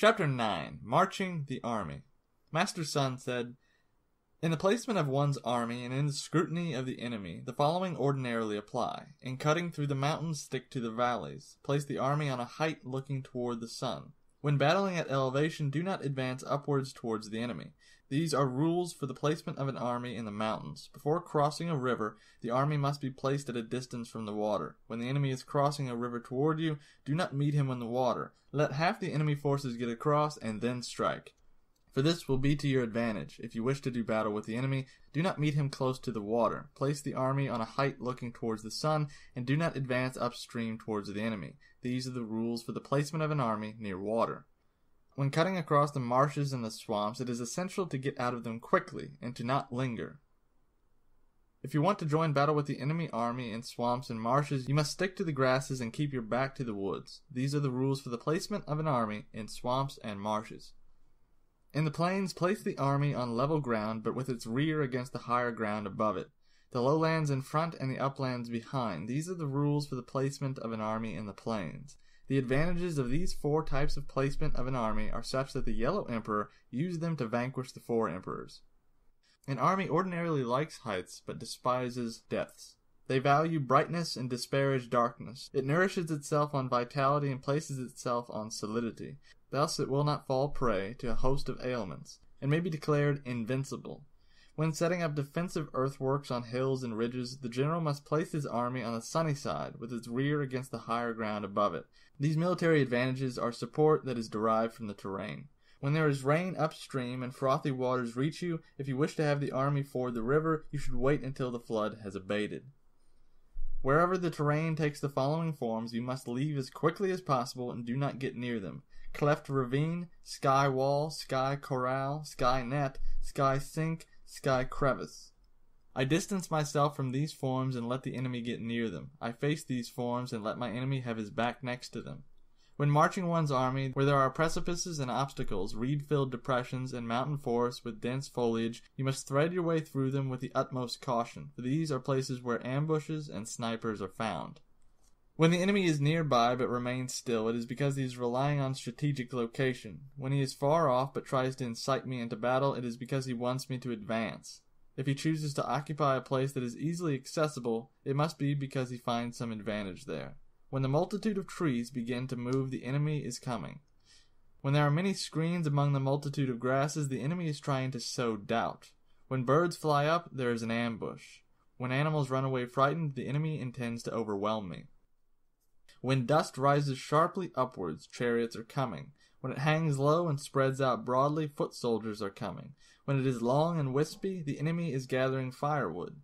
Chapter 9 Marching the Army. Master Sun said, In the placement of one's army and in the scrutiny of the enemy, the following ordinarily apply. In cutting through the mountains, stick to the valleys. Place the army on a height looking toward the sun. When battling at elevation, do not advance upwards towards the enemy. These are rules for the placement of an army in the mountains. Before crossing a river, the army must be placed at a distance from the water. When the enemy is crossing a river toward you, do not meet him in the water. Let half the enemy forces get across and then strike. For this will be to your advantage. If you wish to do battle with the enemy, do not meet him close to the water. Place the army on a height looking towards the sun, and do not advance upstream towards the enemy. These are the rules for the placement of an army near water. When cutting across the marshes and the swamps, it is essential to get out of them quickly and to not linger. If you want to join battle with the enemy army in swamps and marshes, you must stick to the grasses and keep your back to the woods. These are the rules for the placement of an army in swamps and marshes. In the plains, place the army on level ground but with its rear against the higher ground above it. The lowlands in front and the uplands behind. These are the rules for the placement of an army in the plains. The advantages of these four types of placement of an army are such that the Yellow Emperor used them to vanquish the four emperors. An army ordinarily likes heights, but despises depths. They value brightness and disparage darkness. It nourishes itself on vitality and places itself on solidity. Thus it will not fall prey to a host of ailments, and may be declared invincible. When setting up defensive earthworks on hills and ridges, the general must place his army on the sunny side, with its rear against the higher ground above it. These military advantages are support that is derived from the terrain. When there is rain upstream and frothy waters reach you, if you wish to have the army ford the river, you should wait until the flood has abated. Wherever the terrain takes the following forms, you must leave as quickly as possible and do not get near them. Cleft ravine, sky wall, sky corral, sky net, sky sink, sky crevice. I distance myself from these forms and let the enemy get near them. I face these forms and let my enemy have his back next to them. When marching one's army, where there are precipices and obstacles, reed filled depressions, and mountain forests with dense foliage, you must thread your way through them with the utmost caution, for these are places where ambushes and snipers are found. When the enemy is nearby but remains still, it is because he is relying on strategic location. When he is far off but tries to incite me into battle, it is because he wants me to advance. If he chooses to occupy a place that is easily accessible, it must be because he finds some advantage there. When the multitude of trees begin to move, the enemy is coming. When there are many screens among the multitude of grasses, the enemy is trying to sow doubt. When birds fly up, there is an ambush. When animals run away frightened, the enemy intends to overwhelm me. When dust rises sharply upwards, chariots are coming. When it hangs low and spreads out broadly, foot soldiers are coming. When it is long and wispy, the enemy is gathering firewood.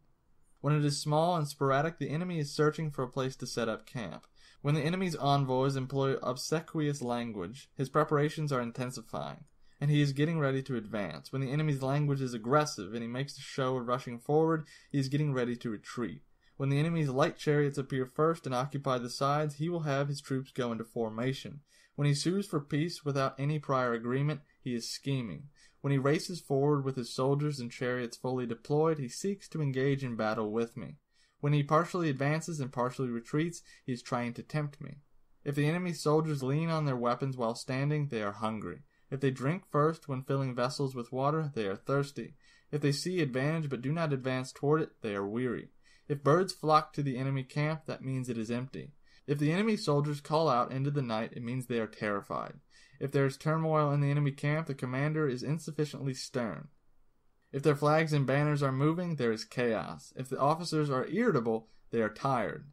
When it is small and sporadic, the enemy is searching for a place to set up camp. When the enemy's envoys employ obsequious language, his preparations are intensifying, and he is getting ready to advance. When the enemy's language is aggressive and he makes a show of rushing forward, he is getting ready to retreat. When the enemy's light chariots appear first and occupy the sides, he will have his troops go into formation. When he sues for peace without any prior agreement, he is scheming. When he races forward with his soldiers and chariots fully deployed, he seeks to engage in battle with me. When he partially advances and partially retreats, he is trying to tempt me. If the enemy's soldiers lean on their weapons while standing, they are hungry. If they drink first when filling vessels with water, they are thirsty. If they see advantage but do not advance toward it, they are weary. If birds flock to the enemy camp, that means it is empty. If the enemy soldiers call out into the night, it means they are terrified. If there is turmoil in the enemy camp, the commander is insufficiently stern. If their flags and banners are moving, there is chaos. If the officers are irritable, they are tired.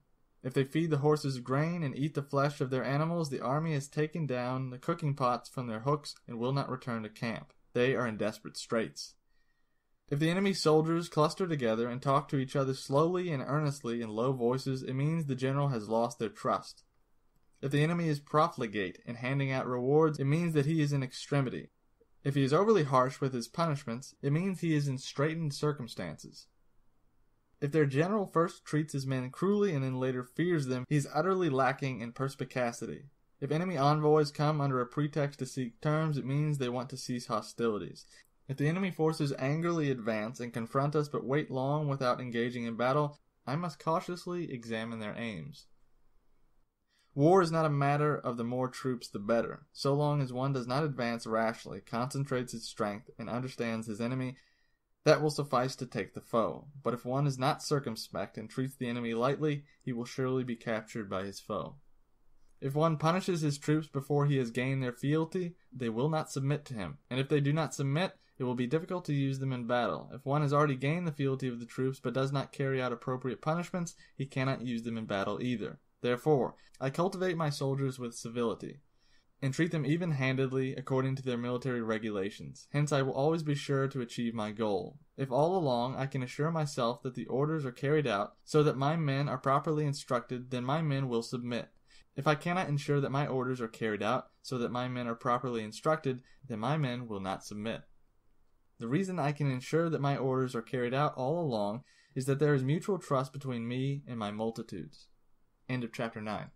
If they feed the horses grain and eat the flesh of their animals, the army has taken down the cooking pots from their hooks and will not return to camp. They are in desperate straits. If the enemy soldiers cluster together and talk to each other slowly and earnestly in low voices, it means the general has lost their trust. If the enemy is profligate in handing out rewards, it means that he is in extremity. If he is overly harsh with his punishments, it means he is in straitened circumstances. If their general first treats his men cruelly and then later fears them, he is utterly lacking in perspicacity. If enemy envoys come under a pretext to seek terms, it means they want to cease hostilities. If the enemy forces angrily advance and confront us but wait long without engaging in battle, I must cautiously examine their aims. War is not a matter of the more troops the better, so long as one does not advance rashly, concentrates his strength, and understands his enemy. That will suffice to take the foe. But if one is not circumspect and treats the enemy lightly, he will surely be captured by his foe. If one punishes his troops before he has gained their fealty, they will not submit to him, and if they do not submit, it will be difficult to use them in battle. If one has already gained the fealty of the troops but does not carry out appropriate punishments, he cannot use them in battle either. Therefore, I cultivate my soldiers with civility, and treat them even handedly according to their military regulations. Hence, I will always be sure to achieve my goal. If all along I can assure myself that the orders are carried out so that my men are properly instructed, then my men will submit. If I cannot ensure that my orders are carried out so that my men are properly instructed, then my men will not submit. The reason I can ensure that my orders are carried out all along is that there is mutual trust between me and my multitudes. End of chapter 9.